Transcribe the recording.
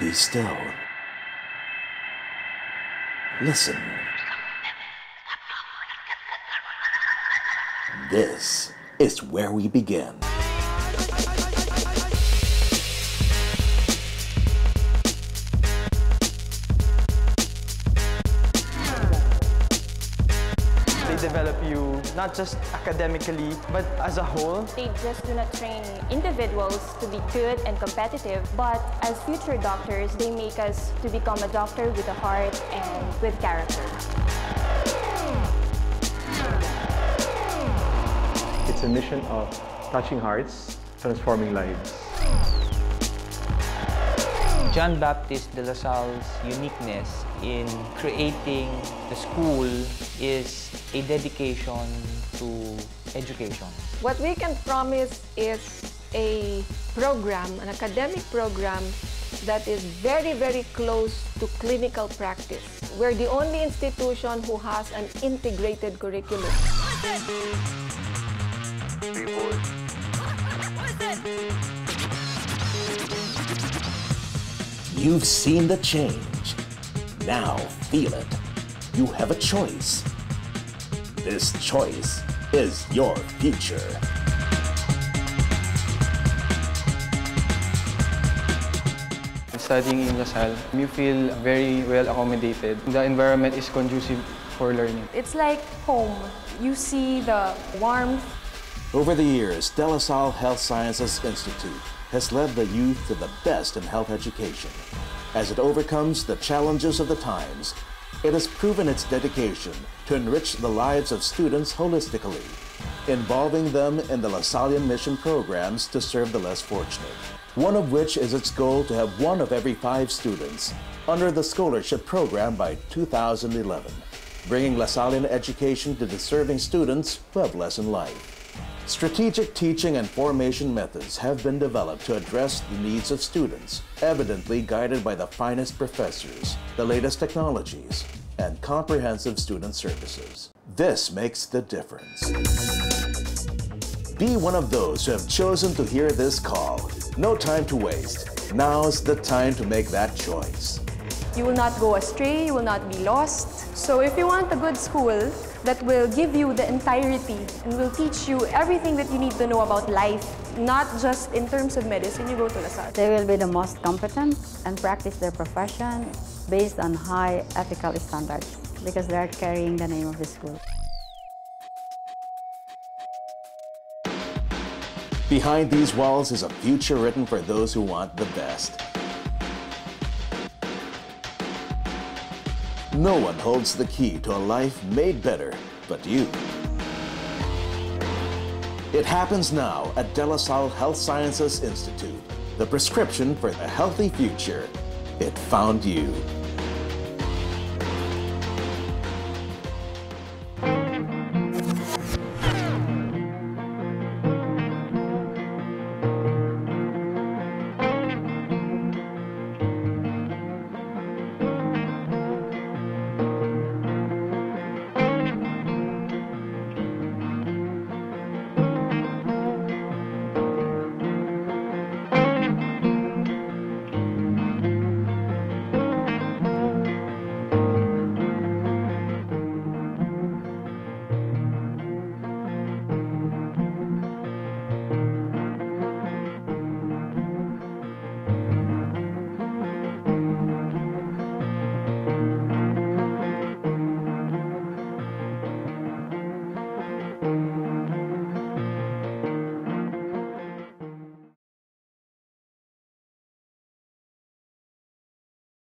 Be still. Listen. This is where we begin. Develop you not just academically, but as a whole. They just do not train individuals to be good and competitive, but as future doctors, they make us to become a doctor with a heart and with character. It's a mission of touching hearts, transforming lives. John Baptist de La Salle's uniqueness in creating the school is a dedication to education. What we can promise is a program, an academic program that is very, very close to clinical practice. We're the only institution who has an integrated curriculum. You've seen the change. Now feel it. You have a choice. This choice is your future. Studying in LaSalle, you feel very well accommodated. The environment is conducive for learning. It's like home. You see the warmth. Over the years, De La Salle Health Sciences Institute has led the youth to the best in health education. As it overcomes the challenges of the times, it has proven its dedication to enrich the lives of students holistically, involving them in the LaSallian mission programs to serve the less fortunate. One of which is its goal to have one of every five students under the scholarship program by 2011, bringing LaSallian education to deserving students who have less in life. Strategic teaching and formation methods have been developed to address the needs of students, evidently guided by the finest professors, the latest technologies, and comprehensive student services. This makes the difference. Be one of those who have chosen to hear this call. No time to waste. Now's the time to make that choice. You will not go astray, you will not be lost. So if you want a good school that will give you the entirety and will teach you everything that you need to know about life, not just in terms of medicine, you go to LaSalle. They will be the most competent and practice their profession based on high ethical standards because they are carrying the name of the school. Behind these walls is a future written for those who want the best. No one holds the key to a life made better but you. It happens now at De La Salle Health Sciences Institute. The prescription for a healthy future. It found you.